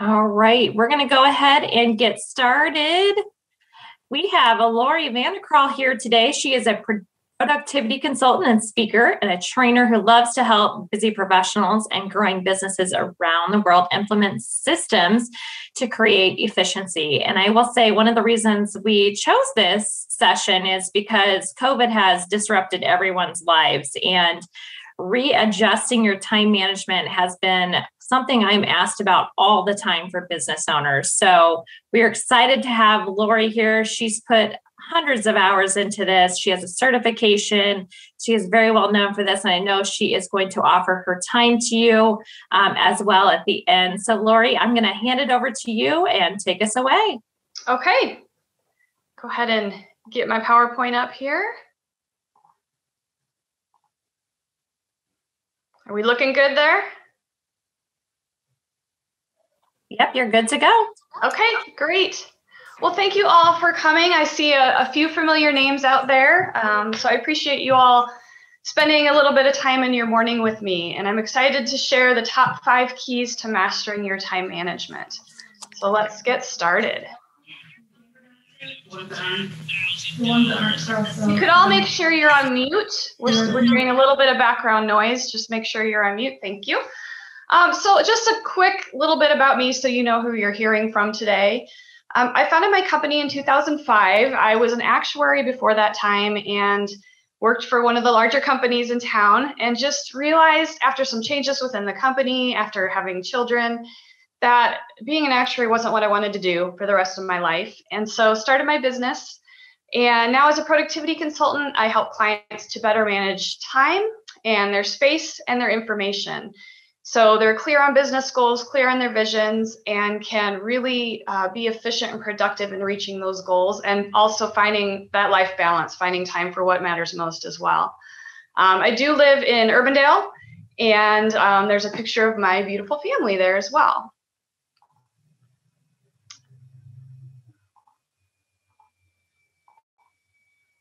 All right, we're going to go ahead and get started. We have a Lori Vande Krol here today. She is a productivity consultant and speaker and a trainer who loves to help busy professionals and growing businesses around the world implement systems to create efficiency. And I will say one of the reasons we chose this session is because COVID has disrupted everyone's lives and readjusting your time management has been something I'm asked about all the time for business owners. So we're excited to have Lori here. She's put hundreds of hours into this. She has a certification. She is very well known for this. And I know she is going to offer her time to you um, as well at the end. So, Lori, I'm going to hand it over to you and take us away. Okay. Go ahead and get my PowerPoint up here. Are we looking good there? Yep, you're good to go. Okay, great. Well, thank you all for coming. I see a, a few familiar names out there. Um, so I appreciate you all spending a little bit of time in your morning with me. And I'm excited to share the top five keys to mastering your time management. So let's get started. You could all make sure you're on mute. We're, we're doing a little bit of background noise. Just make sure you're on mute. Thank you. Um, so just a quick little bit about me so you know who you're hearing from today. Um, I founded my company in 2005. I was an actuary before that time and worked for one of the larger companies in town and just realized after some changes within the company, after having children, that being an actuary wasn't what I wanted to do for the rest of my life. And so started my business. And now as a productivity consultant, I help clients to better manage time and their space and their information. So they're clear on business goals, clear on their visions, and can really uh, be efficient and productive in reaching those goals and also finding that life balance, finding time for what matters most as well. Um, I do live in Urbandale, and um, there's a picture of my beautiful family there as well.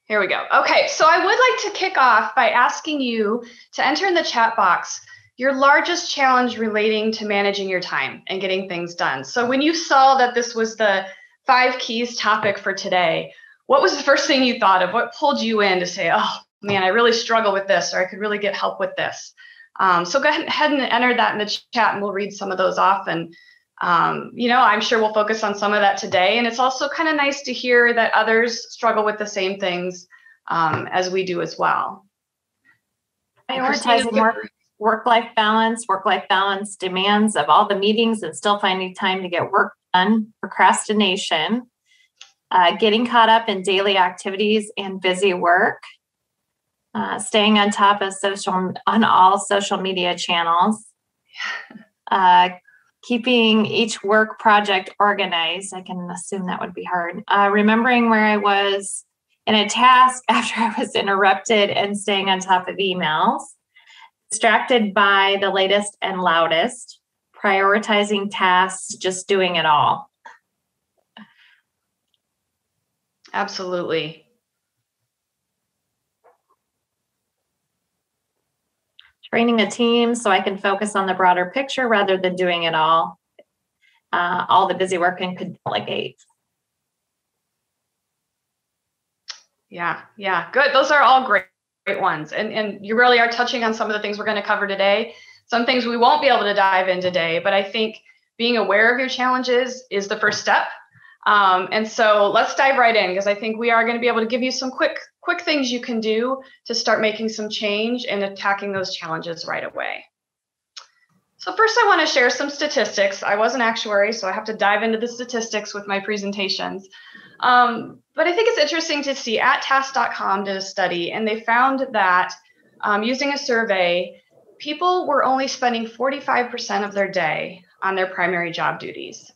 Here we go. Okay, so I would like to kick off by asking you to enter in the chat box your largest challenge relating to managing your time and getting things done. So when you saw that this was the five keys topic for today, what was the first thing you thought of? What pulled you in to say, oh man, I really struggle with this, or I could really get help with this? Um, so go ahead and enter that in the chat and we'll read some of those off. And, um, you know, I'm sure we'll focus on some of that today. And it's also kind of nice to hear that others struggle with the same things um, as we do as well. Prioritizing work work life balance, work life balance demands of all the meetings and still finding time to get work done, procrastination, uh, getting caught up in daily activities and busy work, uh, staying on top of social on all social media channels, uh, keeping each work project organized. I can assume that would be hard. Uh, remembering where I was in a task after I was interrupted and staying on top of emails distracted by the latest and loudest, prioritizing tasks, just doing it all. Absolutely. Training a team so I can focus on the broader picture rather than doing it all. Uh, all the busy work and could delegate. Yeah, yeah, good. Those are all great great ones. And, and you really are touching on some of the things we're going to cover today. Some things we won't be able to dive in today, but I think being aware of your challenges is the first step. Um, and so let's dive right in because I think we are going to be able to give you some quick quick things you can do to start making some change and attacking those challenges right away. So first I want to share some statistics. I was an actuary, so I have to dive into the statistics with my presentations. Um, but I think it's interesting to see AtTask.com did a study and they found that um, using a survey, people were only spending 45% of their day on their primary job duties.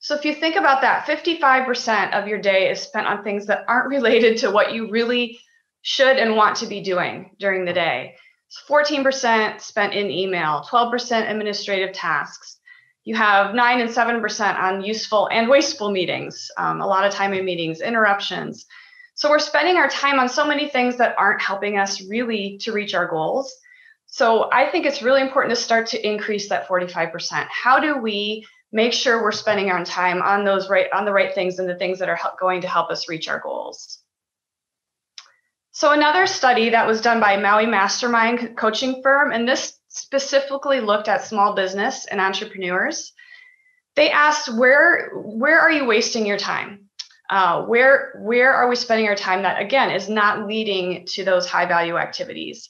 So if you think about that, 55% of your day is spent on things that aren't related to what you really should and want to be doing during the day. 14% spent in email, 12% administrative tasks, you have nine and seven percent on useful and wasteful meetings, um, a lot of time in meetings, interruptions. So we're spending our time on so many things that aren't helping us really to reach our goals. So I think it's really important to start to increase that 45%. How do we make sure we're spending our time on those right on the right things and the things that are going to help us reach our goals. So another study that was done by Maui Mastermind coaching firm, and this specifically looked at small business and entrepreneurs. They asked where where are you wasting your time? Uh, where where are we spending our time that again is not leading to those high value activities?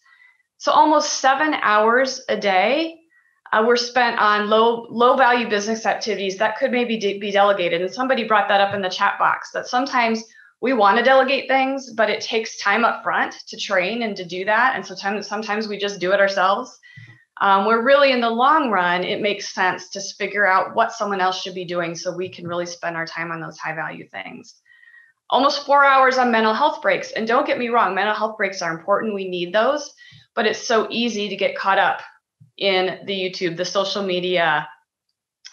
So almost seven hours a day uh, were spent on low low value business activities that could maybe de- be delegated. And somebody brought that up in the chat box that sometimes we want to delegate things, but it takes time up front to train and to do that. And sometimes sometimes we just do it ourselves. Um, where really in the long run, it makes sense to figure out what someone else should be doing so we can really spend our time on those high value things. Almost four hours on mental health breaks. And don't get me wrong, mental health breaks are important. We need those, but it's so easy to get caught up in the YouTube, the social media,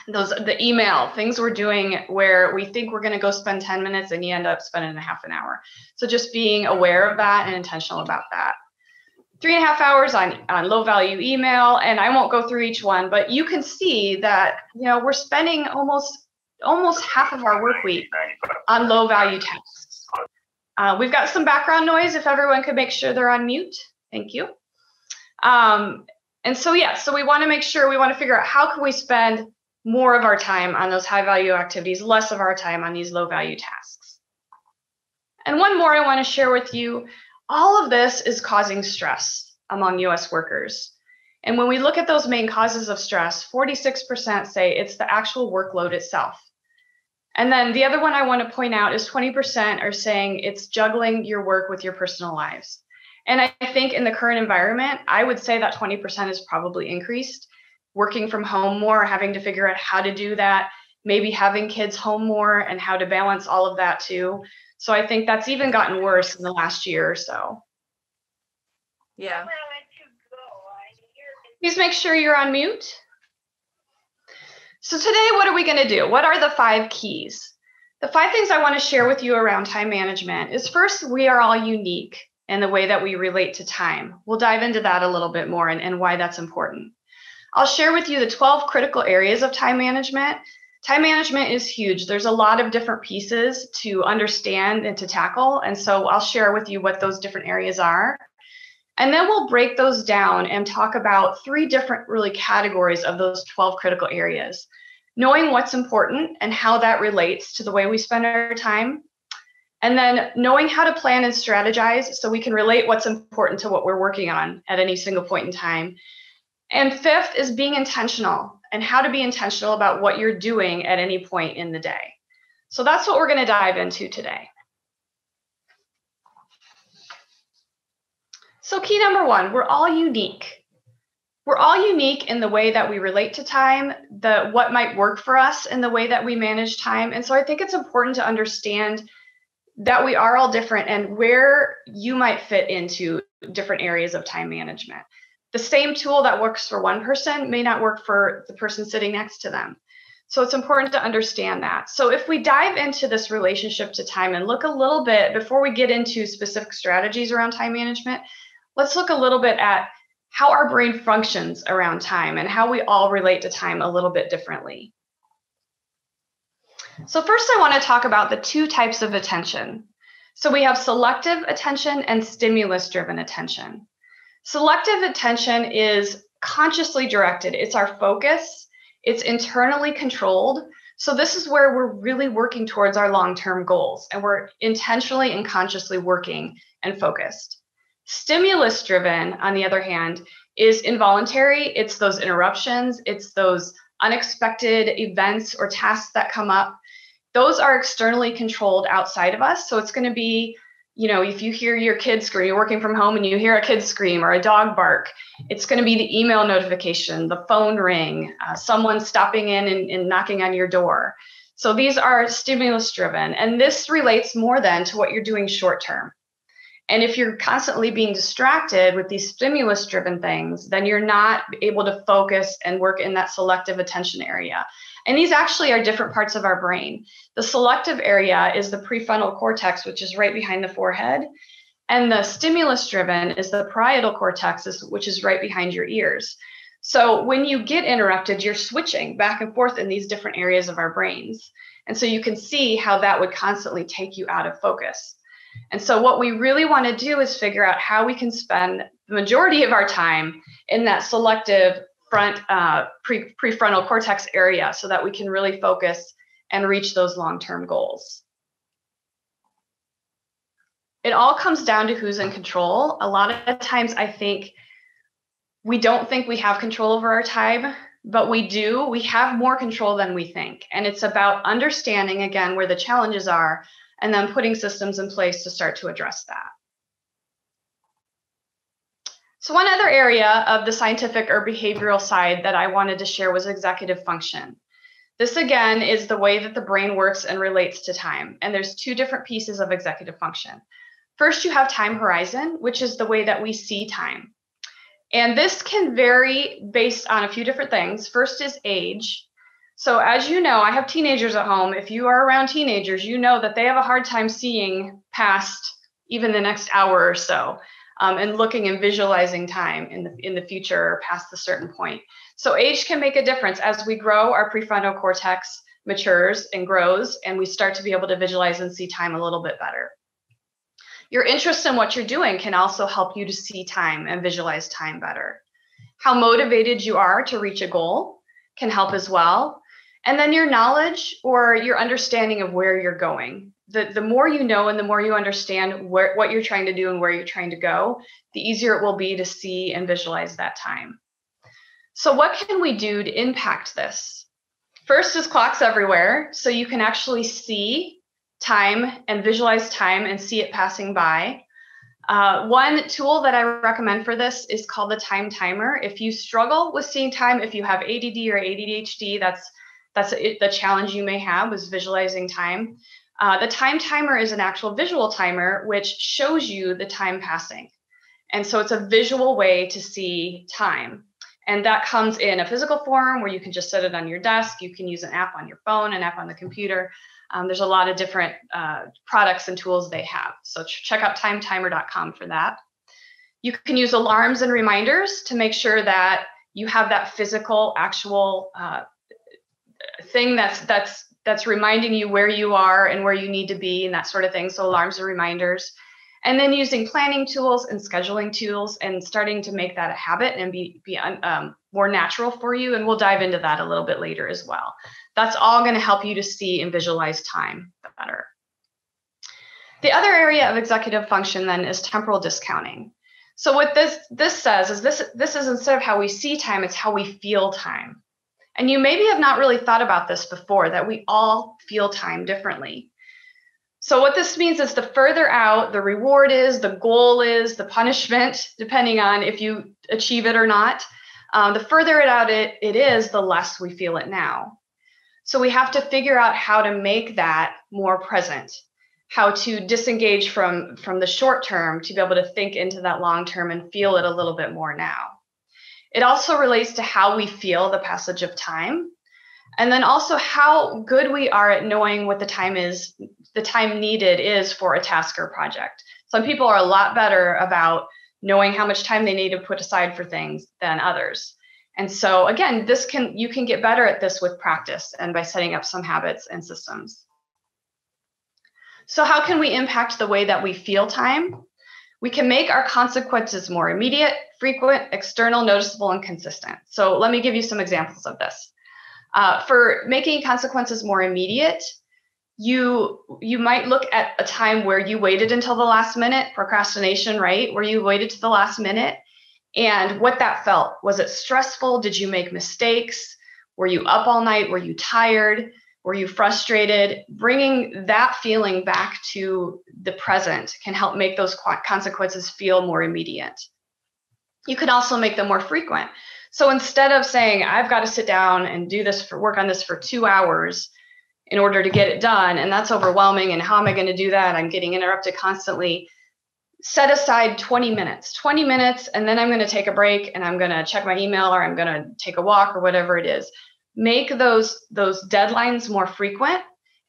those the email things we're doing where we think we're going to go spend 10 minutes and you end up spending a half an hour so just being aware of that and intentional about that three and a half hours on, on low value email and i won't go through each one but you can see that you know we're spending almost almost half of our work week on low value tasks. Uh, we've got some background noise if everyone could make sure they're on mute. Thank you. Um, and so yeah so we want to make sure we want to figure out how can we spend more of our time on those high value activities less of our time on these low value tasks. And one more i want to share with you all of this is causing stress among US workers. And when we look at those main causes of stress, 46% say it's the actual workload itself. And then the other one I want to point out is 20% are saying it's juggling your work with your personal lives. And I think in the current environment, I would say that 20% is probably increased. Working from home more, having to figure out how to do that, maybe having kids home more and how to balance all of that too. So I think that's even gotten worse in the last year or so. Yeah. Please make sure you're on mute. So today, what are we going to do? What are the five keys? The five things I want to share with you around time management is first, we are all unique in the way that we relate to time. We'll dive into that a little bit more and, and why that's important. I'll share with you the 12 critical areas of time management time management is huge. There's a lot of different pieces to understand and to tackle. And so I'll share with you what those different areas are. And then we'll break those down and talk about three different really categories of those 12 critical areas. Knowing what's important and how that relates to the way we spend our time. And then knowing how to plan and strategize so we can relate what's important to what we're working on at any single point in time. And fifth is being intentional and how to be intentional about what you're doing at any point in the day. So that's what we're going to dive into today. So, key number one, we're all unique. We're all unique in the way that we relate to time, the what might work for us in the way that we manage time. And so I think it's important to understand that we are all different and where you might fit into different areas of time management the same tool that works for one person may not work for the person sitting next to them. So it's important to understand that. So if we dive into this relationship to time and look a little bit before we get into specific strategies around time management, let's look a little bit at how our brain functions around time and how we all relate to time a little bit differently. So first I want to talk about the two types of attention. So we have selective attention and stimulus driven attention. Selective attention is consciously directed, it's our focus, it's internally controlled. So, this is where we're really working towards our long term goals and we're intentionally and consciously working and focused. Stimulus driven, on the other hand, is involuntary. It's those interruptions, it's those unexpected events or tasks that come up. Those are externally controlled outside of us. So, it's going to be you know, if you hear your kid scream, you're working from home and you hear a kid scream or a dog bark, it's going to be the email notification, the phone ring, uh, someone stopping in and, and knocking on your door. So these are stimulus driven. And this relates more than to what you're doing short term. And if you're constantly being distracted with these stimulus driven things, then you're not able to focus and work in that selective attention area. And these actually are different parts of our brain. The selective area is the prefrontal cortex, which is right behind the forehead. And the stimulus driven is the parietal cortex, which is right behind your ears. So when you get interrupted, you're switching back and forth in these different areas of our brains. And so you can see how that would constantly take you out of focus. And so what we really want to do is figure out how we can spend the majority of our time in that selective front uh, pre- prefrontal cortex area so that we can really focus and reach those long-term goals. It all comes down to who's in control. A lot of times I think we don't think we have control over our time, but we do. We have more control than we think. And it's about understanding again where the challenges are and then putting systems in place to start to address that. So one other area of the scientific or behavioral side that I wanted to share was executive function. This again is the way that the brain works and relates to time. And there's two different pieces of executive function. First, you have time horizon, which is the way that we see time. And this can vary based on a few different things. First is age. So, as you know, I have teenagers at home. If you are around teenagers, you know that they have a hard time seeing past even the next hour or so um, and looking and visualizing time in the, in the future or past a certain point. So, age can make a difference. As we grow, our prefrontal cortex matures and grows, and we start to be able to visualize and see time a little bit better. Your interest in what you're doing can also help you to see time and visualize time better. How motivated you are to reach a goal can help as well. And then your knowledge or your understanding of where you're going. The, the more you know and the more you understand where, what you're trying to do and where you're trying to go, the easier it will be to see and visualize that time. So, what can we do to impact this? First is clocks everywhere. So you can actually see time and visualize time and see it passing by. Uh, one tool that I recommend for this is called the time timer. If you struggle with seeing time, if you have ADD or ADHD, that's that's the challenge you may have is visualizing time. Uh, the time timer is an actual visual timer which shows you the time passing, and so it's a visual way to see time. And that comes in a physical form where you can just set it on your desk. You can use an app on your phone, an app on the computer. Um, there's a lot of different uh, products and tools they have. So check out timetimer.com for that. You can use alarms and reminders to make sure that you have that physical, actual uh, thing that's that's that's reminding you where you are and where you need to be and that sort of thing. So alarms and reminders. And then using planning tools and scheduling tools and starting to make that a habit and be, be um, more natural for you. And we'll dive into that a little bit later as well. That's all going to help you to see and visualize time better. The other area of executive function then is temporal discounting. So what this this says is this this is instead of how we see time, it's how we feel time. And you maybe have not really thought about this before that we all feel time differently. So what this means is the further out the reward is, the goal is, the punishment, depending on if you achieve it or not, um, the further it out it, it is, the less we feel it now. So we have to figure out how to make that more present, how to disengage from from the short term to be able to think into that long term and feel it a little bit more now. It also relates to how we feel the passage of time. And then also how good we are at knowing what the time is, the time needed is for a task or project. Some people are a lot better about knowing how much time they need to put aside for things than others. And so again, this can you can get better at this with practice and by setting up some habits and systems. So how can we impact the way that we feel time? We can make our consequences more immediate, frequent, external, noticeable, and consistent. So let me give you some examples of this. Uh, for making consequences more immediate, you you might look at a time where you waited until the last minute, procrastination, right? Where you waited to the last minute and what that felt. Was it stressful? Did you make mistakes? Were you up all night? Were you tired? Were you frustrated? Bringing that feeling back to the present can help make those consequences feel more immediate. You can also make them more frequent. So instead of saying, I've got to sit down and do this for work on this for two hours in order to get it done, and that's overwhelming, and how am I going to do that? I'm getting interrupted constantly set aside 20 minutes 20 minutes and then i'm going to take a break and i'm going to check my email or i'm going to take a walk or whatever it is make those those deadlines more frequent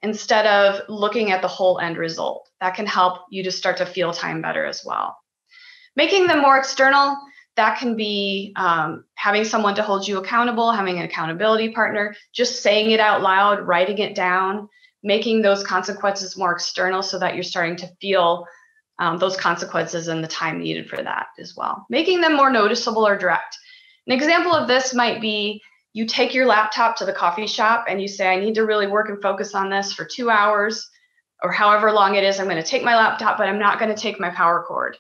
instead of looking at the whole end result that can help you to start to feel time better as well making them more external That can be um, having someone to hold you accountable, having an accountability partner, just saying it out loud, writing it down, making those consequences more external so that you're starting to feel um, those consequences and the time needed for that as well. Making them more noticeable or direct. An example of this might be you take your laptop to the coffee shop and you say, I need to really work and focus on this for two hours or however long it is. I'm going to take my laptop, but I'm not going to take my power cord.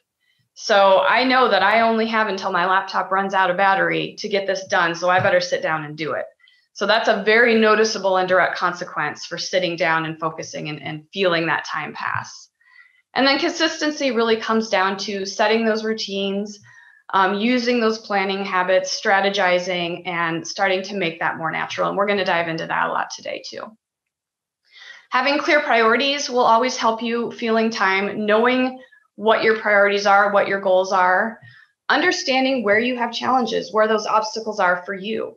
So I know that I only have until my laptop runs out of battery to get this done. So I better sit down and do it. So that's a very noticeable and direct consequence for sitting down and focusing and, and feeling that time pass. And then consistency really comes down to setting those routines, um, using those planning habits, strategizing, and starting to make that more natural. And we're going to dive into that a lot today, too. Having clear priorities will always help you feeling time, knowing what your priorities are, what your goals are, understanding where you have challenges, where those obstacles are for you.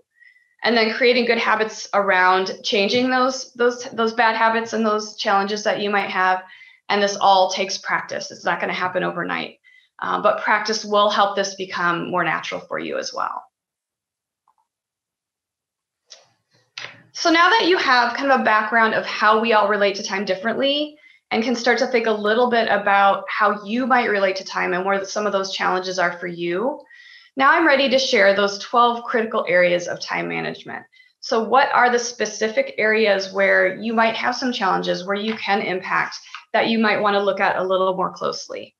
And then creating good habits around changing those those those bad habits and those challenges that you might have. And this all takes practice. It's not going to happen overnight. Uh, but practice will help this become more natural for you as well. So now that you have kind of a background of how we all relate to time differently and can start to think a little bit about how you might relate to time and where some of those challenges are for you, now I'm ready to share those 12 critical areas of time management. So what are the specific areas where you might have some challenges where you can impact that you might want to look at a little more closely?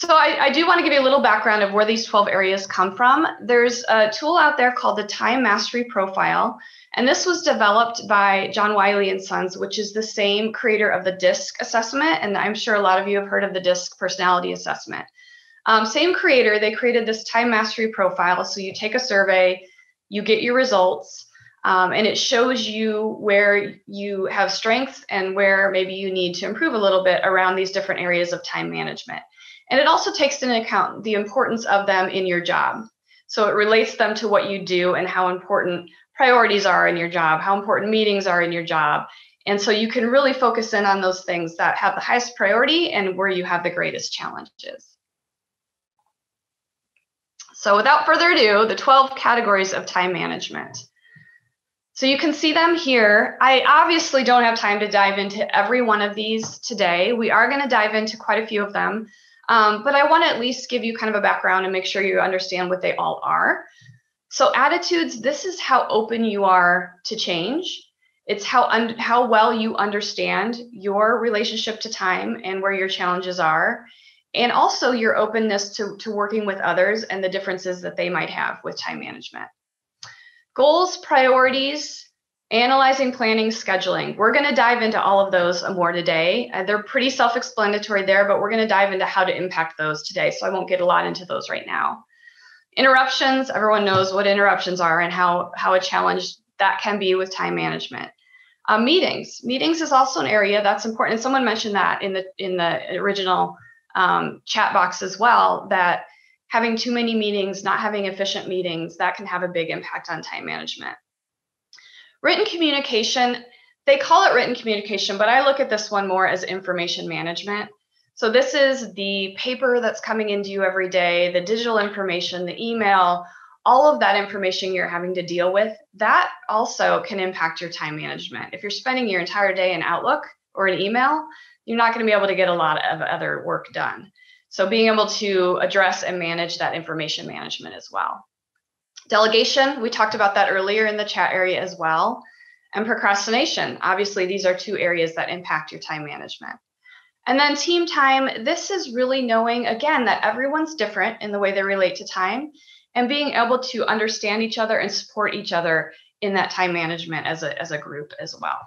So I, I, do want to give you a little background of where these 12 areas come from. There's a tool out there called the Time Mastery Profile, and this was developed by John Wiley and Sons, which is the same creator of the DISC assessment, and I'm sure a lot of you have heard of the DISC personality assessment. Um, same creator, they created this Time Mastery Profile. So you take a survey, you get your results, um, and it shows you where you have strengths and where maybe you need to improve a little bit around these different areas of time management. And it also takes into account the importance of them in your job. So it relates them to what you do and how important priorities are in your job, how important meetings are in your job. And so you can really focus in on those things that have the highest priority and where you have the greatest challenges. So without further ado, the 12 categories of time management. So you can see them here. I obviously don't have time to dive into every one of these today. We are going to dive into quite a few of them. Um, but I want to at least give you kind of a background and make sure you understand what they all are. So attitudes, this is how open you are to change. It's how un- how well you understand your relationship to time and where your challenges are, and also your openness to, to working with others and the differences that they might have with time management. Goals, priorities, Analyzing, planning, scheduling. We're going to dive into all of those more today. Uh, they're pretty self explanatory there, but we're going to dive into how to impact those today. So I won't get a lot into those right now. Interruptions, everyone knows what interruptions are and how, how a challenge that can be with time management. Uh, meetings. Meetings is also an area that's important. And someone mentioned that in the in the original um, chat box as well. That having too many meetings, not having efficient meetings, that can have a big impact on time management. Written communication, they call it written communication, but I look at this one more as information management. So this is the paper that's coming into you every day, the digital information, the email, all of that information you're having to deal with, that also can impact your time management. If you're spending your entire day in Outlook or an email, you're not going to be able to get a lot of other work done. So being able to address and manage that information management as well. Delegation, we talked about that earlier in the chat area as well. And procrastination, obviously, these are two areas that impact your time management. And then team time, this is really knowing, again, that everyone's different in the way they relate to time and being able to understand each other and support each other in that time management as a, as a group as well.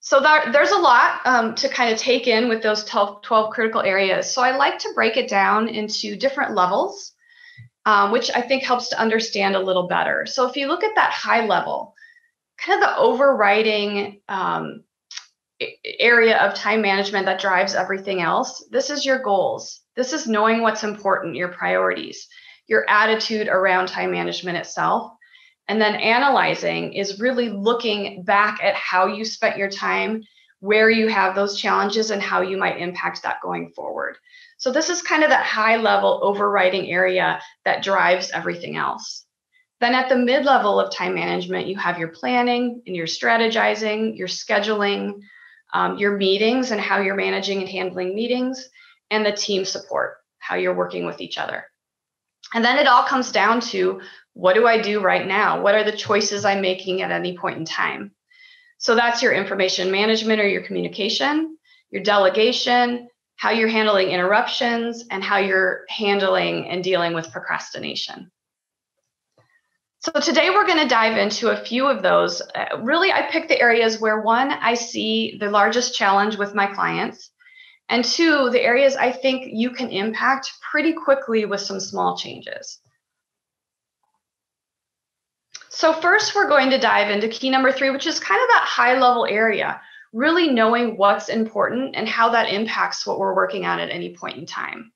So that, there's a lot um, to kind of take in with those 12, 12 critical areas. So I like to break it down into different levels um, which I think helps to understand a little better. So if you look at that high level, kind of the overriding um, area of time management that drives everything else, this is your goals. This is knowing what's important, your priorities, your attitude around time management itself. And then analyzing is really looking back at how you spent your time, where you have those challenges and how you might impact that going forward. So this is kind of that high level overriding area that drives everything else. Then at the mid level of time management, you have your planning and your strategizing, your scheduling, um, your meetings and how you're managing and handling meetings, and the team support, how you're working with each other. And then it all comes down to what do I do right now? What are the choices I'm making at any point in time? So that's your information management or your communication, your delegation, how you're handling interruptions, and how you're handling and dealing with procrastination. So today we're going to dive into a few of those. Uh, really, I picked the areas where one, I see the largest challenge with my clients, and two, the areas I think you can impact pretty quickly with some small changes. So first, we're going to dive into key number three, which is kind of that high level area, really knowing what's important and how that impacts what we're working on at any point in time.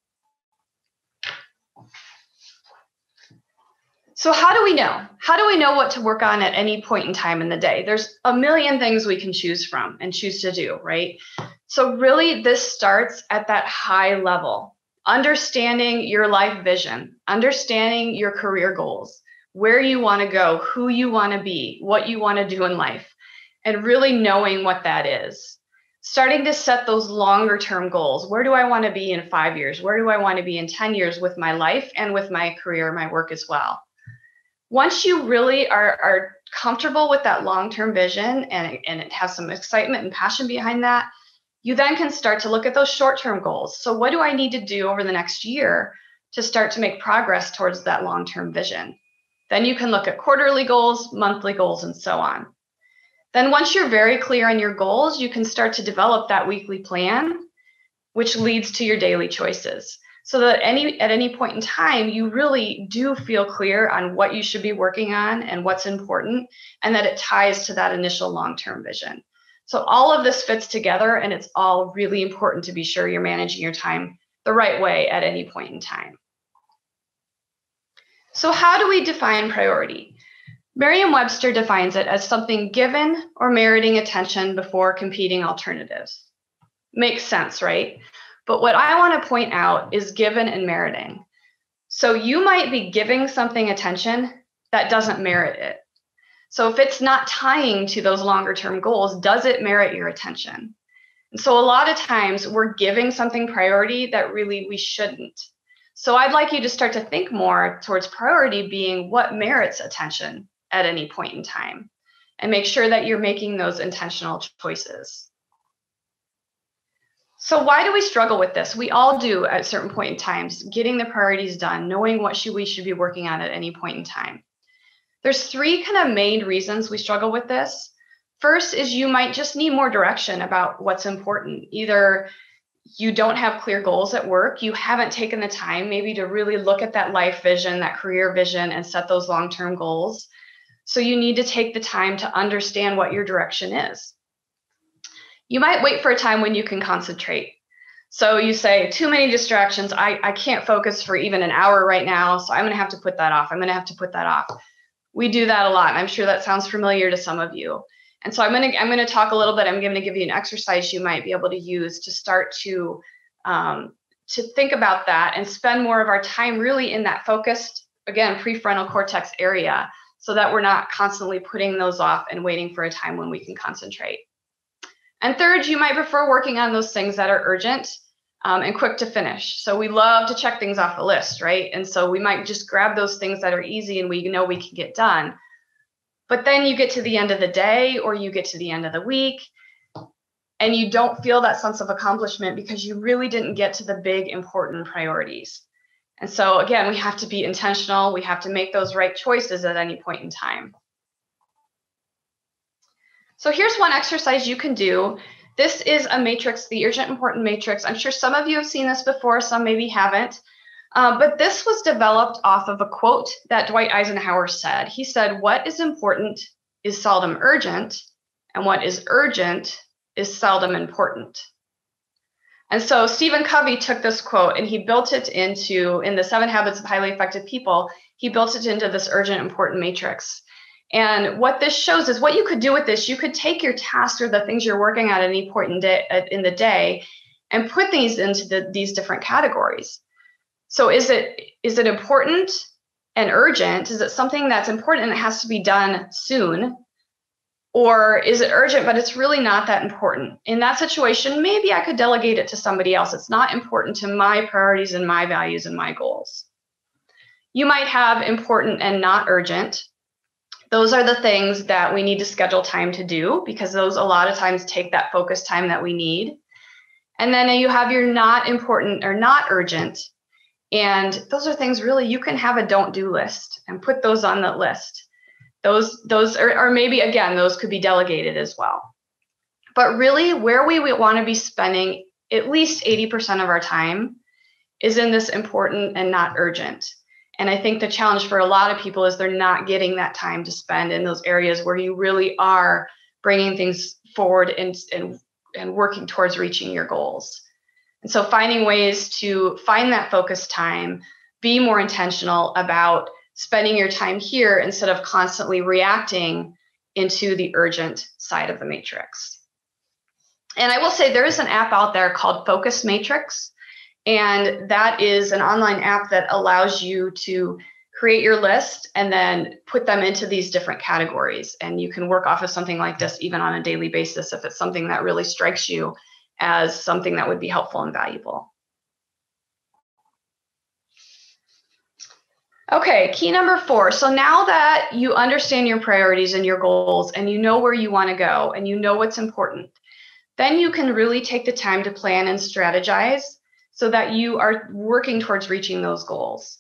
So how do we know? How do we know what to work on at any point in time in the day? There's a million things we can choose from and choose to do, right? So really this starts at that high level. Understanding your life vision, understanding your career goals, where you want to go, who you want to be, what you want to do in life, and really knowing what that is. Starting to set those longer term goals. Where do I want to be in five years? Where do I want to be in 10 years with my life and with my career, my work as well? once you really are, are comfortable with that long-term vision and, and it has some excitement and passion behind that, you then can start to look at those short-term goals. So what do I need to do over the next year to start to make progress towards that long-term vision? Then you can look at quarterly goals, monthly goals, and so on. Then once you're very clear on your goals, you can start to develop that weekly plan, which leads to your daily choices. So that any at any point in time you really do feel clear on what you should be working on and what's important and that it ties to that initial long-term vision. So all of this fits together and it's all really important to be sure you're managing your time the right way at any point in time. So how do we define priority merriam-webster defines it as something given or meriting attention before competing alternatives makes sense right but what I want to point out is given and meriting. So you might be giving something attention that doesn't merit it. So if it's not tying to those longer term goals, does it merit your attention? And so a lot of times we're giving something priority that really we shouldn't. So I'd like you to start to think more towards priority being what merits attention at any point in time and make sure that you're making those intentional choices. So why do we struggle with this? We all do at certain point in times, getting the priorities done, knowing what should we should be working on at any point in time. There's three kind of main reasons we struggle with this. First is you might just need more direction about what's important. Either you don't have clear goals at work, you haven't taken the time maybe to really look at that life vision, that career vision, and set those long term goals. So you need to take the time to understand what your direction is you might wait for a time when you can concentrate. So you say, too many distractions. I, I can't focus for even an hour right now. So I'm going to have to put that off. I'm going to have to put that off. We do that a lot. I'm sure that sounds familiar to some of you. And so I'm going to, I'm going to talk a little bit. I'm going to give you an exercise you might be able to use to start to, um, to think about that and spend more of our time really in that focused, again, prefrontal cortex area so that we're not constantly putting those off and waiting for a time when we can concentrate. And third, you might prefer working on those things that are urgent um, and quick to finish. So we love to check things off a list, right? And so we might just grab those things that are easy and we know we can get done. But then you get to the end of the day or you get to the end of the week and you don't feel that sense of accomplishment because you really didn't get to the big important priorities. And so again, we have to be intentional. We have to make those right choices at any point in time. So here's one exercise you can do. This is a matrix, the urgent important matrix. I'm sure some of you have seen this before, some maybe haven't. Uh, but this was developed off of a quote that Dwight Eisenhower said. He said, What is important is seldom urgent, and what is urgent is seldom important. And so Stephen Covey took this quote and he built it into, in the seven habits of highly effective people, he built it into this urgent important matrix. And what this shows is what you could do with this. You could take your tasks or the things you're working on at any point in, day, in the day and put these into the, these different categories. So is it is it important and urgent? Is it something that's important and it has to be done soon? Or is it urgent, but it's really not that important? In that situation, maybe I could delegate it to somebody else. It's not important to my priorities and my values and my goals. You might have important and not urgent. Those are the things that we need to schedule time to do because those a lot of times take that focus time that we need. And then you have your not important or not urgent. And those are things really you can have a don't do list and put those on the list. Those, those, or, maybe again, those could be delegated as well. But really, where we, we want to be spending at least 80% of our time is in this important and not urgent. And I think the challenge for a lot of people is they're not getting that time to spend in those areas where you really are bringing things forward and, and, and working towards reaching your goals. And so finding ways to find that focus time, be more intentional about spending your time here instead of constantly reacting into the urgent side of the matrix. And I will say there is an app out there called Focus Matrix. And that is an online app that allows you to create your list and then put them into these different categories. And you can work off of something like this even on a daily basis if it's something that really strikes you as something that would be helpful and valuable. Okay, key number four. So now that you understand your priorities and your goals and you know where you want to go and you know what's important, then you can really take the time to plan and strategize so that you are working towards reaching those goals.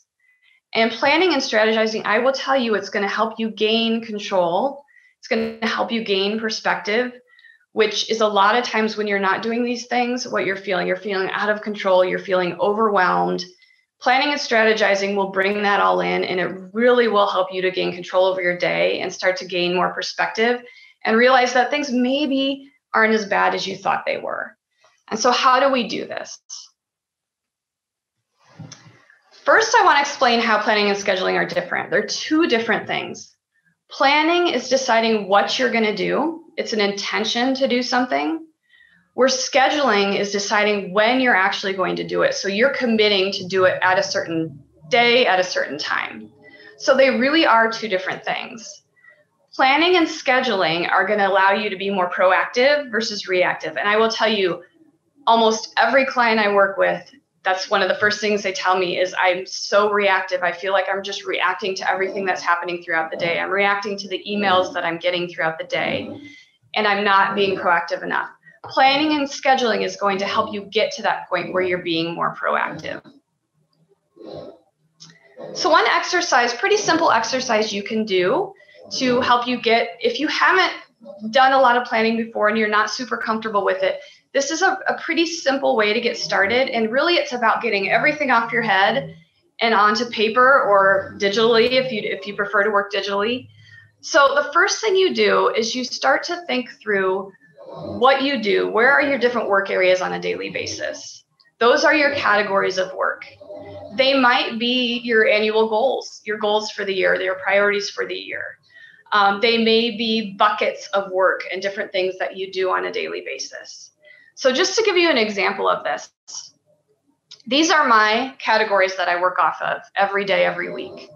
And planning and strategizing, I will tell you, it's going to help you gain control. It's going to help you gain perspective which is a lot of times when you're not doing these things, what you're feeling. You're feeling out of control, you're feeling overwhelmed. Planning and strategizing will bring that all in, and it really will help you to gain control over your day and start to gain more perspective and realize that things maybe aren't as bad as you thought they were. And so, how do we do this? First, I want to explain how planning and scheduling are different. They're two different things. Planning is deciding what you're going to do it's an intention to do something. Where scheduling is deciding when you're actually going to do it. So you're committing to do it at a certain day, at a certain time. So they really are two different things. Planning and scheduling are going to allow you to be more proactive versus reactive. And I will tell you, almost every client I work with that's one of the first things they tell me is i'm so reactive i feel like i'm just reacting to everything that's happening throughout the day i'm reacting to the emails that i'm getting throughout the day and i'm not being proactive enough planning and scheduling is going to help you get to that point where you're being more proactive so one exercise pretty simple exercise you can do to help you get if you haven't done a lot of planning before and you're not super comfortable with it this is a, a pretty simple way to get started. And really, it's about getting everything off your head and onto paper or digitally if you if you prefer to work digitally. So the first thing you do is you start to think through what you do. Where are your different work areas on a daily basis? Those are your categories of work. They might be your annual goals, your goals for the year, your priorities for the year. Um, they may be buckets of work and different things that you do on a daily basis. So just to give you an example of this, these are my categories that I work off of every day, every week.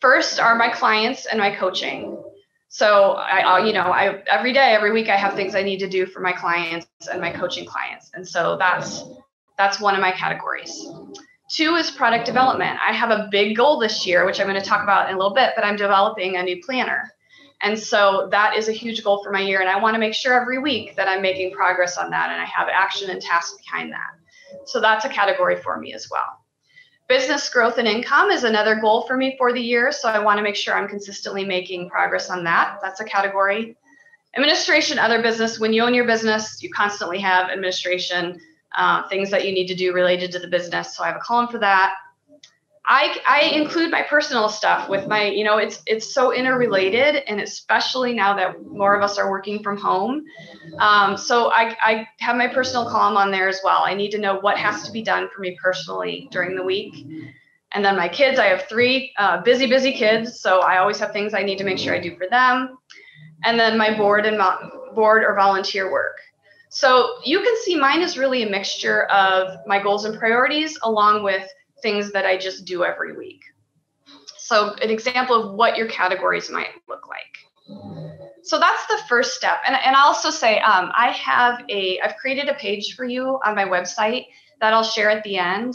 First are my clients and my coaching. So I, you know, I every day, every week, I have things I need to do for my clients and my coaching clients, and so that's that's one of my categories. Two is product development. I have a big goal this year, which I'm going to talk about in a little bit, but I'm developing a new planner. And so that is a huge goal for my year. And I want to make sure every week that I'm making progress on that and I have action and tasks behind that. So that's a category for me as well. Business growth and income is another goal for me for the year. So I want to make sure I'm consistently making progress on that. That's a category. Administration, other business. When you own your business, you constantly have administration, uh, things that you need to do related to the business. So I have a column for that. I, I include my personal stuff with my, you know, it's it's so interrelated, and especially now that more of us are working from home. Um, so I, I have my personal column on there as well. I need to know what has to be done for me personally during the week. And then my kids, I have three uh, busy, busy kids. So I always have things I need to make sure I do for them. And then my board and board or volunteer work. So you can see mine is really a mixture of my goals and priorities along with things that I just do every week. So an example of what your categories might look like. So that's the first step. And, and I'll also say um, I have a, I've created a page for you on my website that I'll share at the end.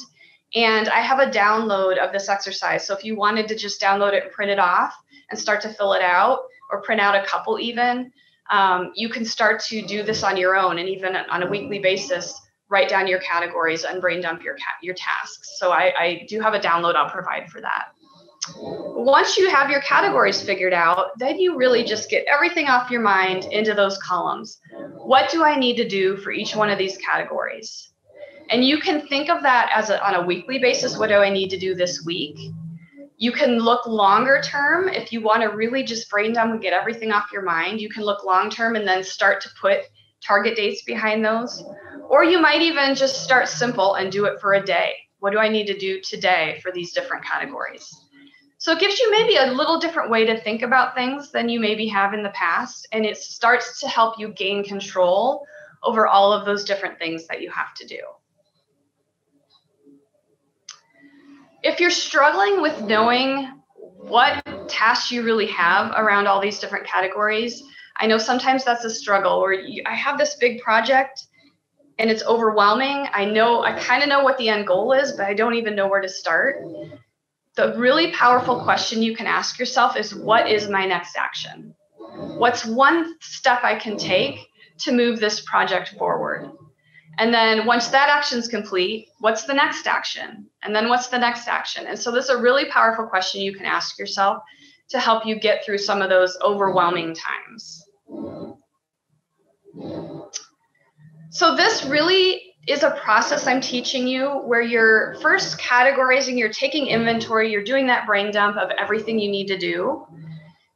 And I have a download of this exercise. So if you wanted to just download it and print it off and start to fill it out or print out a couple even, um, you can start to do this on your own and even on a weekly basis write down your categories and brain dump your your tasks. So I, I do have a download i'll provide for that. Once you have your categories figured out then you really just get everything off your mind into those columns. What do i need to do for each one of these categories? And you can think of that as a, on a weekly basis what do i need to do this week? You can look longer term. If you want to really just brain dump and get everything off your mind. You can look long term and then start to put target dates behind those. Or you might even just start simple and do it for a day. What do I need to do today for these different categories? So it gives you maybe a little different way to think about things than you maybe have in the past. And it starts to help you gain control over all of those different things that you have to do. if you're struggling with knowing what tasks you really have around all these different categories, I know sometimes that's a struggle where you, I have this big project and it's overwhelming. I know, I kind of know what the end goal is, but I don't even know where to start. The really powerful question you can ask yourself is what is my next action? What's one step I can take to move this project forward? And then once that action is complete, what's the next action? And then what's the next action? And so this is a really powerful question you can ask yourself to help you get through some of those overwhelming times. So this really is a process I'm teaching you where you're first categorizing, you're taking inventory, you're doing that brain dump of everything you need to do.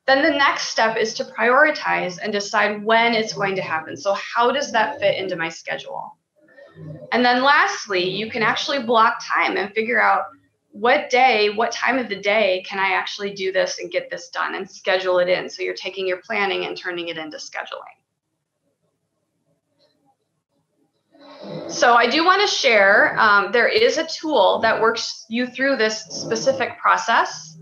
Then the next step is to prioritize and decide when it's going to happen. So how does that fit into my schedule? And then lastly, you can actually block time and figure out what day, what time of the day can I actually do this and get this done and schedule it in. So you're taking your planning and turning it into scheduling. So I do want to share, um, there is a tool that works you through this specific process.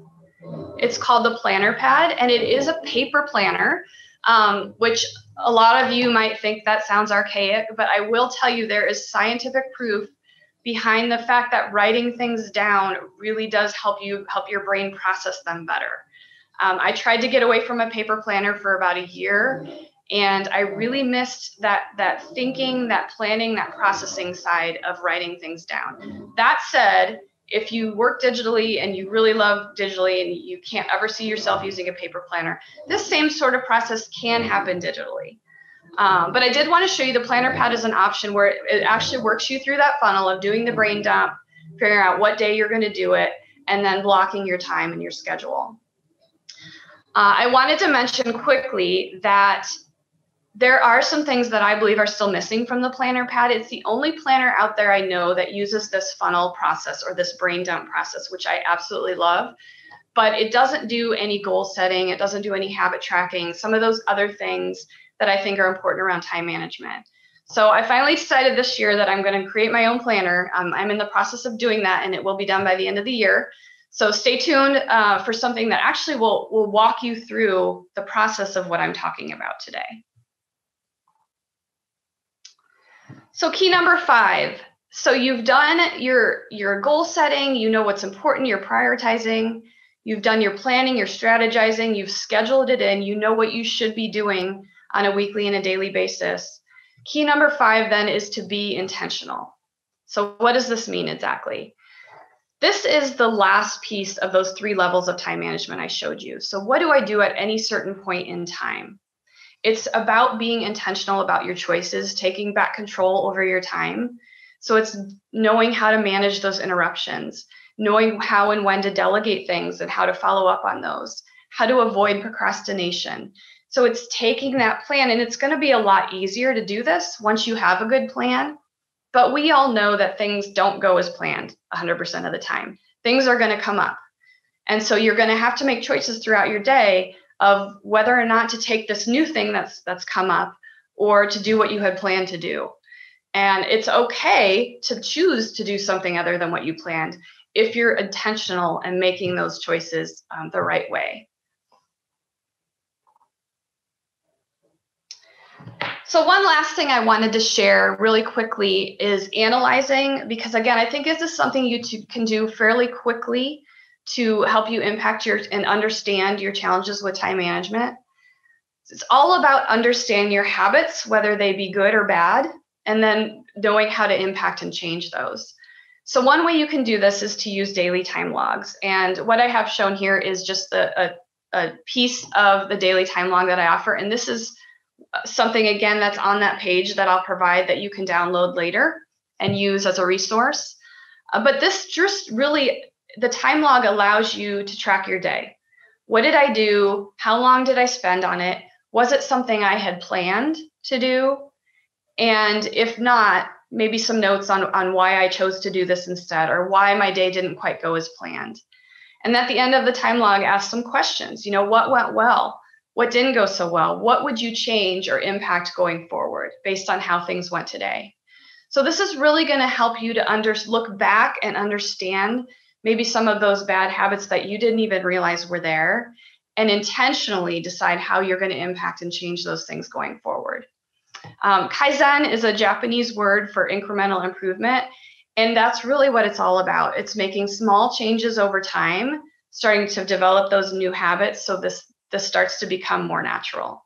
It's called the Planner Pad, and it is a paper planner, um, which a lot of you might think that sounds archaic, but I will tell you there is scientific proof behind the fact that writing things down really does help you help your brain process them better. Um, I tried to get away from a paper planner for about a year, and I really missed that that thinking, that planning, that processing side of writing things down. That said, if you work digitally and you really love digitally and you can't ever see yourself using a paper planner, this same sort of process can happen digitally. Um, but I did want to show you the planner pad as an option where it, it actually works you through that funnel of doing the brain dump, figuring out what day you're going to do it, and then blocking your time and your schedule. Uh, I wanted to mention quickly that there are some things that I believe are still missing from the planner pad. It's the only planner out there I know that uses this funnel process or this brain dump process, which I absolutely love. But it doesn't do any goal setting, it doesn't do any habit tracking, some of those other things that I think are important around time management. So I finally decided this year that I'm going to create my own planner. Um, I'm in the process of doing that, and it will be done by the end of the year. So stay tuned uh, for something that actually will will walk you through the process of what I'm talking about today. So key number five. So you've done your your goal setting, you know what's important, you're prioritizing, you've done your planning, you're strategizing, you've scheduled it in, you know what you should be doing on a weekly and a daily basis. Key number five then is to be intentional. So what does this mean exactly? This is the last piece of those three levels of time management I showed you. So what do I do at any certain point in time? it's about being intentional about your choices, taking back control over your time. So it's knowing how to manage those interruptions, knowing how and when to delegate things and how to follow up on those, how to avoid procrastination. So it's taking that plan, and it's going to be a lot easier to do this once you have a good plan. But we all know that things don't go as planned 100% of the time. things are going to come up. And so you're going to have to make choices throughout your day of whether or not to take this new thing that's that's come up or to do what you had planned to do. And it's okay to choose to do something other than what you planned if you're intentional and making those choices um, the right way. So, one last thing I wanted to share really quickly is analyzing, because again, I think this is something you can do fairly quickly to help you impact your and understand your challenges with time management. It's all about understanding your habits, whether they be good or bad, and then knowing how to impact and change those. So, one way you can do this is to use daily time logs. And what I have shown here is just the, a, a piece of the daily time log that I offer. And this is something again that's on that page that I'll provide that you can download later and use as a resource. Uh, but this just really, the time log allows you to track your day. What did I do? How long did I spend on it? Was it something I had planned to do? And if not, maybe some notes on, on why I chose to do this instead or why my day didn't quite go as planned. And at the end of the time log, ask some questions. You know, what went well? What didn't go so well? What would you change or impact going forward based on how things went today? So this is really going to help you to under, look back and understand maybe some of those bad habits that you didn't even realize were there and intentionally decide how you're going to impact and change those things going forward. Um, Kaizen is a Japanese word for incremental improvement, and that's really what it's all about. It's making small changes over time, starting to develop those new habits so this this starts to become more natural.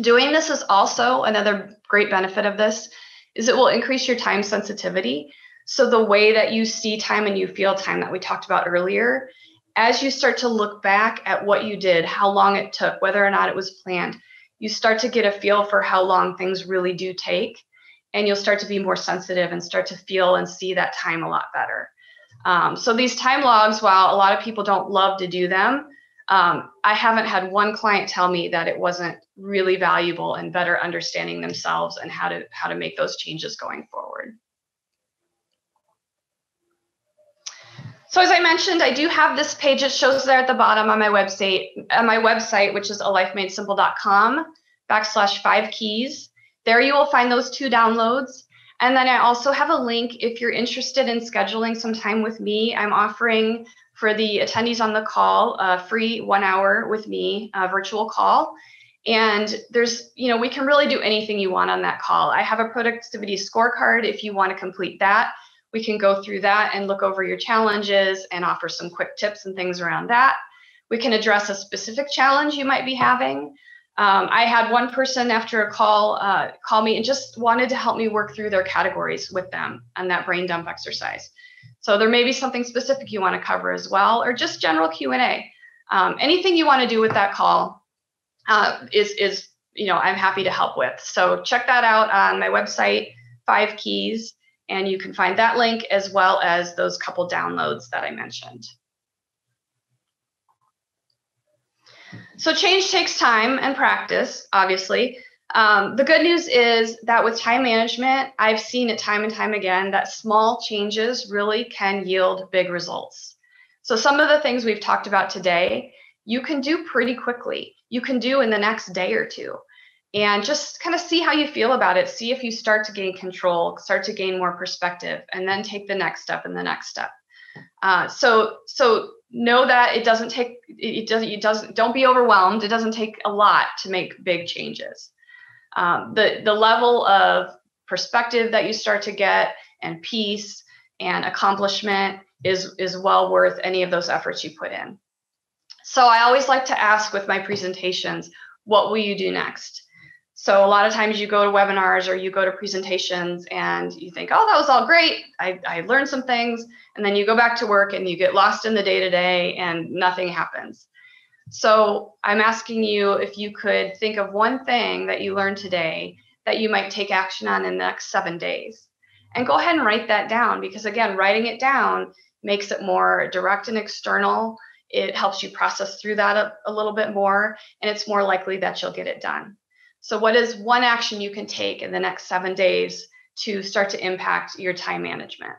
Doing this is also another great benefit of this is it will increase your time sensitivity. So the way that you see time and you feel time that we talked about earlier, as you start to look back at what you did, how long it took, whether or not it was planned, you start to get a feel for how long things really do take. And you'll start to be more sensitive and start to feel and see that time a lot better. Um, so these time logs, while a lot of people don't love to do them, um, I haven't had one client tell me that it wasn't really valuable and better understanding themselves and how to how to make those changes going forward. So as I mentioned, I do have this page. It shows there at the bottom on my website, on my website, which is a lifemadesimple.com backslash five keys. There you will find those two downloads. And then I also have a link if you're interested in scheduling some time with me. I'm offering for the attendees on the call, a free one hour with me virtual call. And there's, you know, we can really do anything you want on that call. I have a productivity scorecard if you want to complete that. We can go through that and look over your challenges and offer some quick tips and things around that. We can address a specific challenge you might be having. Um, I had one person after a call uh, call me and just wanted to help me work through their categories with them on that brain dump exercise. So there may be something specific you want to cover as well, or just general Q and A. Um, anything you want to do with that call uh, is is you know I'm happy to help with. So check that out on my website, Five Keys, and you can find that link as well as those couple downloads that I mentioned. So change takes time and practice, obviously. Um, the good news is that with time management, I've seen it time and time again that small changes really can yield big results. So, some of the things we've talked about today, you can do pretty quickly. You can do in the next day or two. And just kind of see how you feel about it. See if you start to gain control, start to gain more perspective, and then take the next step and the next step. Uh, so, so know that it doesn't take it doesn't it doesn't don't be overwhelmed. It doesn't take a lot to make big changes um, the the level of perspective that you start to get and peace and accomplishment is is well worth any of those efforts you put in. So i always like to ask with my presentations what will you do next? So a lot of times you go to webinars or you go to presentations and you think oh that was all great. I, I learned some things. And then you go back to work and you get lost in the day to day and nothing happens so I'm asking you if you could think of one thing that you learned today that you might take action on in the next seven days. And go ahead and write that down because, again, writing it down makes it more direct and external. It helps you process through that a, a little bit more, and it's more likely that you'll get it done. So, what is one action you can take in the next seven days to start to impact your time management?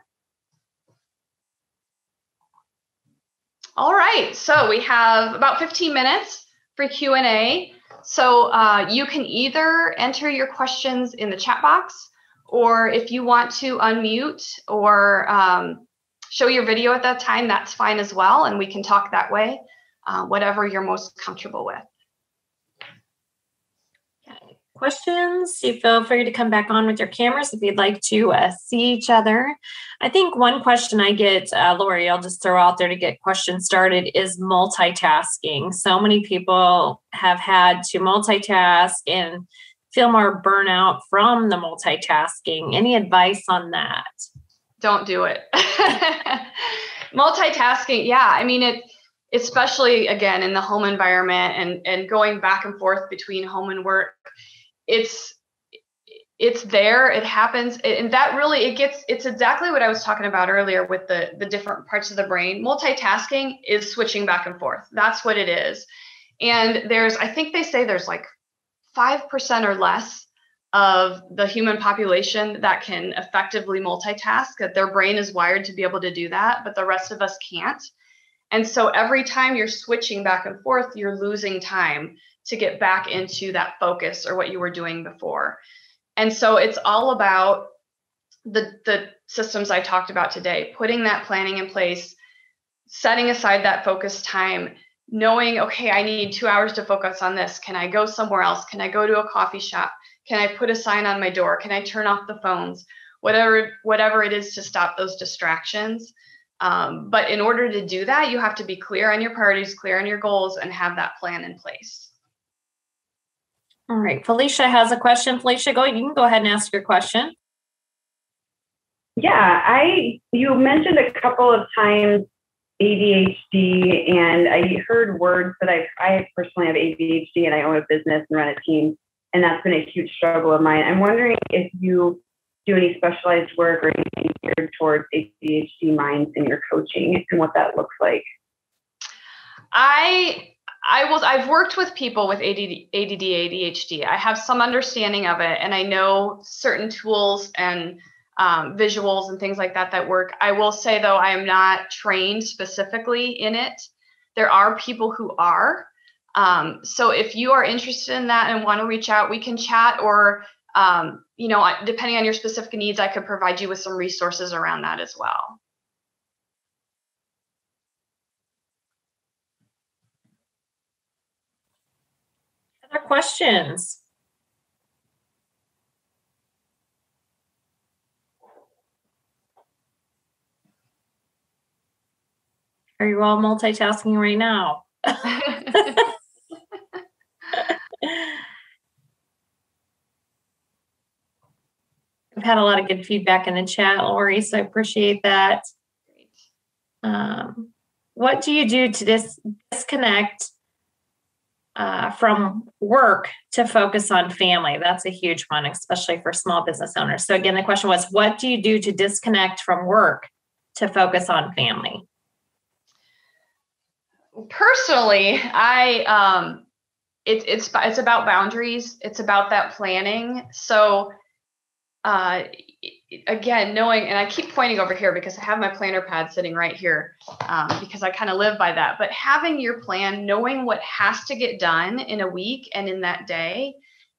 All right, so we have about 15 minutes for Q&A. So uh, you can either enter your questions in the chat box, or if you want to unmute or um, show your video at that time, that's fine as well, and we can talk that way, uh, whatever you're most comfortable with questions, you feel free to come back on with your cameras if you'd like to uh, see each other. I think one question I get, uh, Lori, I'll just throw out there to get questions started is multitasking. So many people have had to multitask and feel more burnout from the multitasking. Any advice on that? Don't do it. multitasking, yeah. I mean, it especially again in the home environment and and going back and forth between home and work it's it's there it happens and that really it gets it's exactly what i was talking about earlier with the the different parts of the brain. Multitasking is switching back and forth. That's what it is. And there's i think they say there's like 5% or less of the human population that can effectively multitask that their brain is wired to be able to do that but the rest of us can't. And so every time you're switching back and forth you're losing time to get back into that focus or what you were doing before. And so it's all about the the systems I talked about today, putting that planning in place, setting aside that focus time, knowing, okay, I need 2 hours to focus on this. Can I go somewhere else? Can I go to a coffee shop? Can I put a sign on my door? Can I turn off the phones? Whatever whatever it is to stop those distractions. Um, but in order to do that, you have to be clear on your priorities, clear on your goals, and have that plan in place. All right, Felicia has a question. Felicia, go. You can go ahead and ask your question. Yeah, I you mentioned a couple of times ADHD, and I heard words that I I personally have ADHD, and I own a business and run a team, and that's been a huge struggle of mine. I'm wondering if you do any specialized work or anything geared towards ADHD minds in your coaching and what that looks like. I I will. I've worked with people with ADD, ADD, ADHD. I have some understanding of it, and I know certain tools and um, visuals and things like that that work. I will say though, I am not trained specifically in it. There are people who are. Um, so if you are interested in that and want to reach out, we can chat, or um, you know, depending on your specific needs, I could provide you with some resources around that as well. Other questions? Are you all multitasking right now? I've had a lot of good feedback in the chat, Lori, so I appreciate that. Um, what do you do to dis- disconnect uh, from work to focus on family. That's a huge one, especially for small business owners. So, again, the question was what do you do to disconnect from work to focus on family? Personally, I, um, it, it's it's about boundaries. It's about that planning. So, uh, again, knowing, and I keep pointing over here because I have my planner pad sitting right here um, because I kind of live by that. But having your plan, knowing what has to get done in a week and in that day,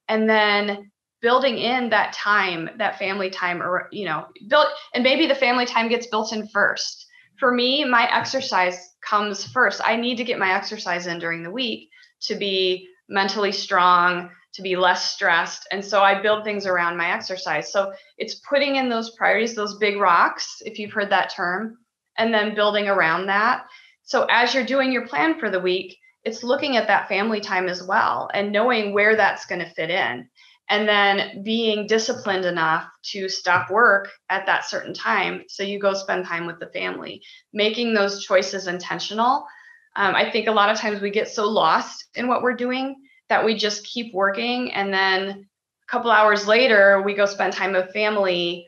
and then building in that time, that family time, or, you know, built, and maybe the family time gets built in first. For me, my exercise comes first. I need to get my exercise in during the week to be mentally strong, to be less stressed. And so I build things around my exercise. So it's putting in those priorities, those big rocks, if you've heard that term, and then building around that. So as you're doing your plan for the week, it's looking at that family time as well and knowing where that's going to fit in. And then being disciplined enough to stop work at that certain time. So you go spend time with the family, making those choices intentional. Um, I think a lot of times we get so lost in what we're doing that we just keep working and then a couple hours later we go spend time with family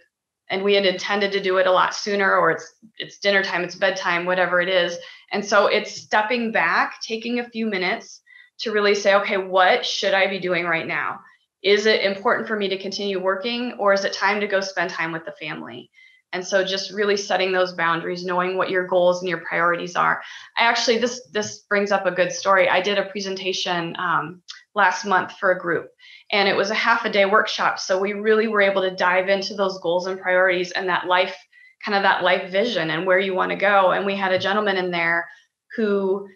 and we had intended to do it a lot sooner or it's it's dinner time it's bedtime whatever it is. And so it's stepping back taking a few minutes to really say okay what should i be doing right now? Is it important for me to continue working or is it time to go spend time with the family And so just really setting those boundaries, knowing what your goals and your priorities are. I actually this this brings up a good story. I did a presentation um, last month for a group and it was a half a day workshop. So we really were able to dive into those goals and priorities and that life kind of that life vision and where you want to go. And we had a gentleman in there who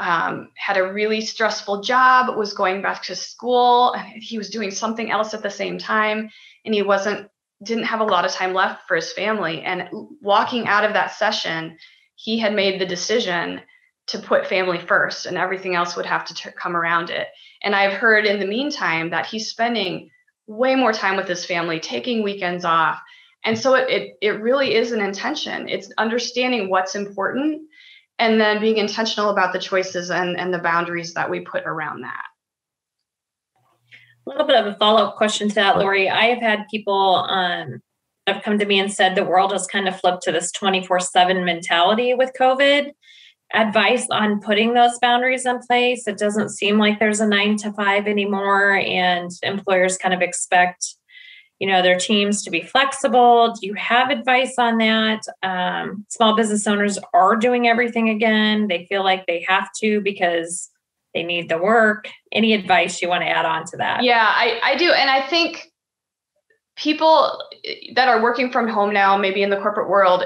um, had a really stressful job, was going back to school, and he was doing something else at the same time, and he wasn't didn't have a lot of time left for his family. And walking out of that session, he had made the decision to put family first, and everything else would have to t- come around it. And I've heard in the meantime that he's spending way more time with his family, taking weekends off. And so it, it, it really is an intention. It's understanding what's important and then being intentional about the choices and, and the boundaries that we put around that. A little bit of a follow up question to that, Lori. I have had people um, have come to me and said the world has kind of flipped to this 24 7 mentality with COVID. Advice on putting those boundaries in place. It doesn't seem like there's a nine to five anymore, and employers kind of expect you know their teams to be flexible do you have advice on that um, small business owners are doing everything again they feel like they have to because they need the work. Any advice you want to add on to that? Yeah i, I do and i think people that are working from home now maybe in the corporate world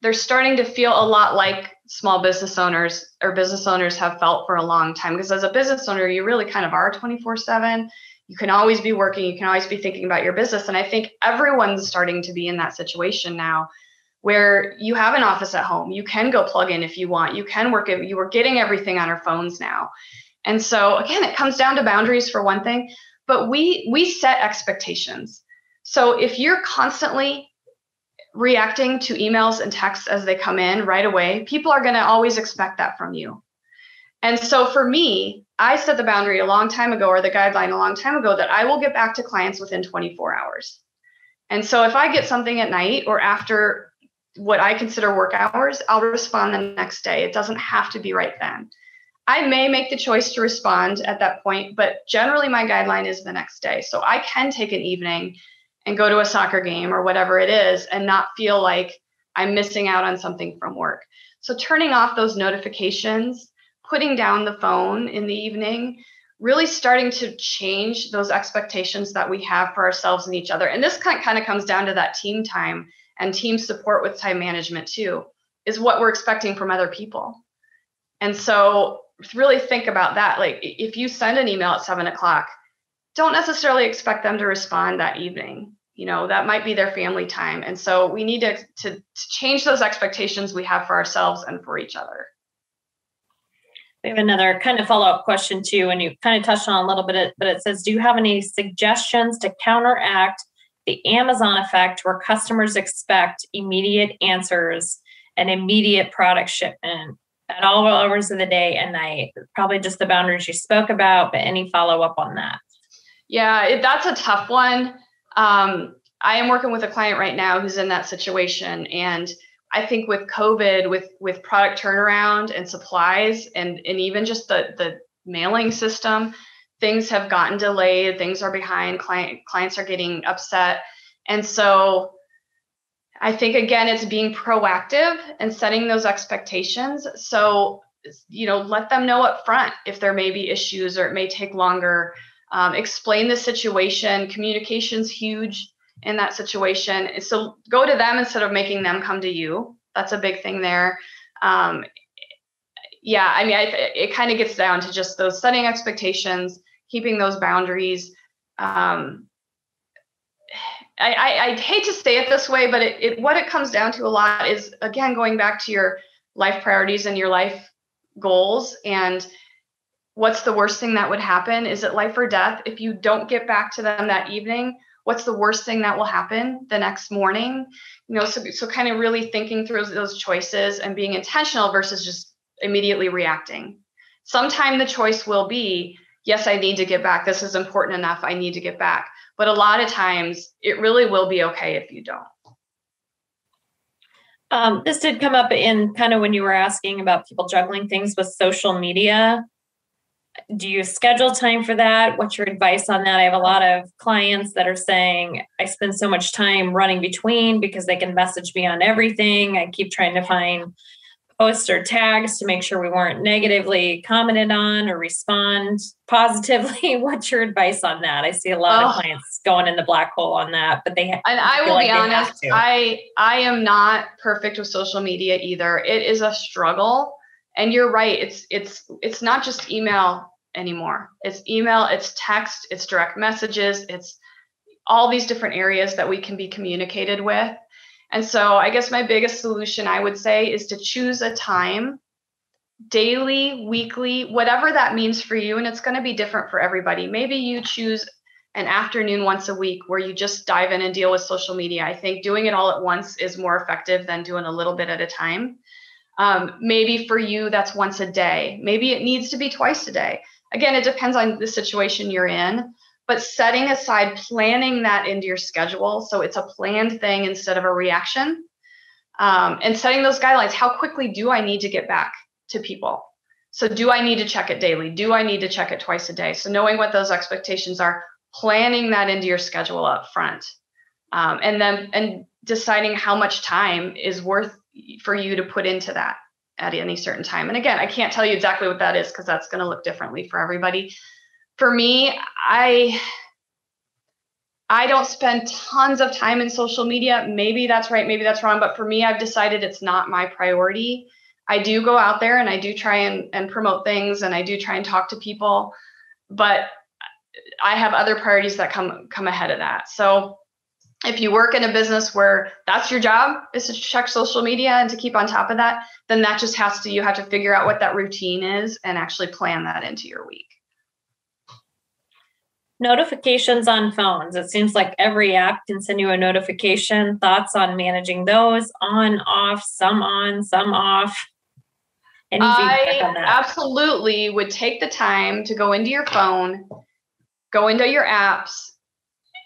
they're starting to feel a lot like small business owners or business owners have felt for a long time because as a business owner you really kind of are 24 7 you can always be working you can always be thinking about your business and i think everyone's starting to be in that situation now where you have an office at home you can go plug in if you want you can work you are getting everything on our phones now. And so again it comes down to boundaries for one thing but we we set expectations. So if you're constantly reacting to emails and texts as they come in right away people are going to always expect that from you. And so for me I set the boundary a long time ago or the guideline a long time ago that I will get back to clients within 24 hours. And so if I get something at night or after what I consider work hours, I'll respond the next day. It doesn't have to be right then. I may make the choice to respond at that point, but generally my guideline is the next day. So I can take an evening and go to a soccer game or whatever it is and not feel like I'm missing out on something from work. So turning off those notifications putting down the phone in the evening, really starting to change those expectations that we have for ourselves and each other. And this kind of comes down to that team time and team support with time management too, is what we're expecting from other people. And so really think about that. Like if you send an email at seven o'clock, don't necessarily expect them to respond that evening. You know, that might be their family time. And so we need to, to, to change those expectations we have for ourselves and for each other. We have another kind of follow up question too, and you kind of touched on a little bit, but it says, Do you have any suggestions to counteract the Amazon effect where customers expect immediate answers and immediate product shipment at all hours of the day and night? Probably just the boundaries you spoke about, but any follow up on that? Yeah, it, that's a tough one. Um, I am working with a client right now who's in that situation, and I think with COVID, with with product turnaround and supplies, and and even just the the mailing system, things have gotten delayed. Things are behind. Client clients are getting upset, and so I think again, it's being proactive and setting those expectations. So you know, let them know up front if there may be issues or it may take longer. Um, explain the situation. Communication's huge in that situation. So go to them instead of making them come to you. That's a big thing there. Um, yeah, I mean, I, it kind of gets down to just those setting expectations, keeping those boundaries. Um, I, I, I, hate to say it this way, but it, it what it comes down to a lot is again going back to your life priorities and your life goals and what's the worst thing that would happen? Is it life or death? If you don't get back to them that evening, what's the worst thing that will happen the next morning you know so, so kind of really thinking through those choices and being intentional versus just immediately reacting sometime the choice will be yes i need to get back this is important enough i need to get back but a lot of times it really will be okay if you don't um, this did come up in kind of when you were asking about people juggling things with social media do you schedule time for that? What's your advice on that? I have a lot of clients that are saying I spend so much time running between because they can message me on everything. I keep trying to find posts or tags to make sure we weren't negatively commented on or respond positively. What's your advice on that? I see a lot oh. of clients going in the black hole on that, but they and I will like be honest, I I am not perfect with social media either. It is a struggle. And you're right, it's it's it's not just email anymore. It's email, it's text, it's direct messages, it's all these different areas that we can be communicated with. And so I guess my biggest solution I would say is to choose a time daily, weekly, whatever that means for you. And it's going to be different for everybody. Maybe you choose an afternoon once a week where you just dive in and deal with social media. I think doing it all at once is more effective than doing a little bit at a time. Um, maybe for you, that's once a day. Maybe it needs to be twice a day. Again, it depends on the situation you're in but setting aside planning that into your schedule so it's a planned thing instead of a reaction um, and setting those guidelines how quickly do i need to get back to people? So do i need to check it daily? Do i need to check it twice a day? So knowing what those expectations are planning that into your schedule up front um, and then and deciding how much time is worth for you to put into that at any certain time. And again i can't tell you exactly what that is because that's going to look differently for everybody for me, I I don't spend tons of time in social media. Maybe that's right, maybe that's wrong, but for me, I've decided it's not my priority. I do go out there and I do try and, and promote things and I do try and talk to people, but I have other priorities that come come ahead of that. So if you work in a business where that's your job is to check social media and to keep on top of that, then that just has to you have to figure out what that routine is and actually plan that into your week. Notifications on phones. It seems like every app can send you a notification. Thoughts on managing those on, off, some on, some off? Any I absolutely would take the time to go into your phone, go into your apps,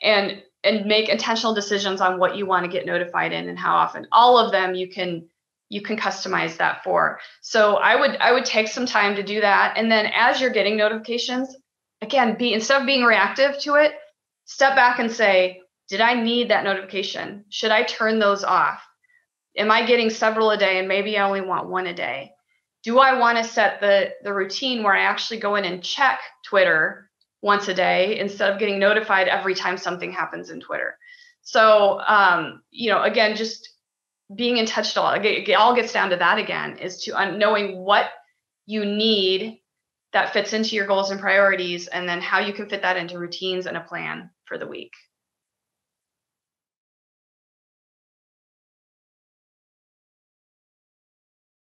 and and make intentional decisions on what you want to get notified in and how often. All of them you can you can customize that for. So I would I would take some time to do that, and then as you're getting notifications, again, be instead of being reactive to it, step back and say, did I need that notification? Should I turn those off? Am I getting several a day and maybe I only want one a day? Do I want to set the the routine where I actually go in and check Twitter once a day instead of getting notified every time something happens in Twitter? So, um, you know, again, just being in touch. All it all gets down to that again is to knowing what you need that fits into your goals and priorities and then how you can fit that into routines and a plan for the week